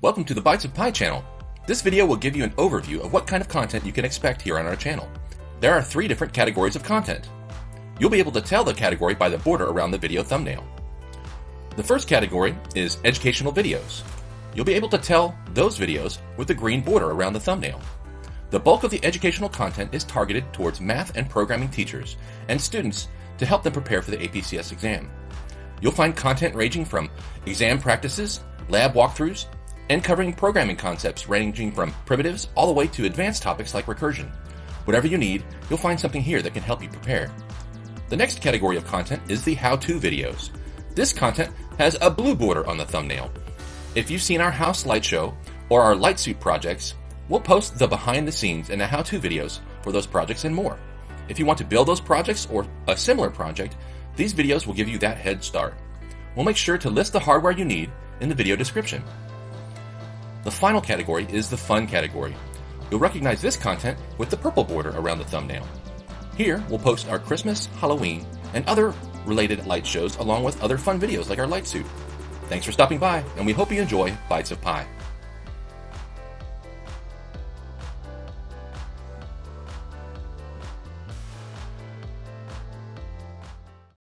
Welcome to the Bytes of Pi channel. This video will give you an overview of what kind of content you can expect here on our channel. There are three different categories of content. You'll be able to tell the category by the border around the video thumbnail. The first category is educational videos. You'll be able to tell those videos with the green border around the thumbnail. The bulk of the educational content is targeted towards math and programming teachers and students to help them prepare for the APCS exam. You'll find content ranging from exam practices, lab walkthroughs, and covering programming concepts ranging from primitives all the way to advanced topics like recursion. Whatever you need, you'll find something here that can help you prepare. The next category of content is the how-to videos. This content has a blue border on the thumbnail. If you've seen our house light show or our light suit projects, we'll post the behind the scenes and the how-to videos for those projects and more. If you want to build those projects or a similar project, these videos will give you that head start. We'll make sure to list the hardware you need in the video description. The final category is the fun category. You'll recognize this content with the purple border around the thumbnail. Here, we'll post our Christmas, Halloween, and other related light shows along with other fun videos like our light suit. Thanks for stopping by, and we hope you enjoy Bytes of Pi.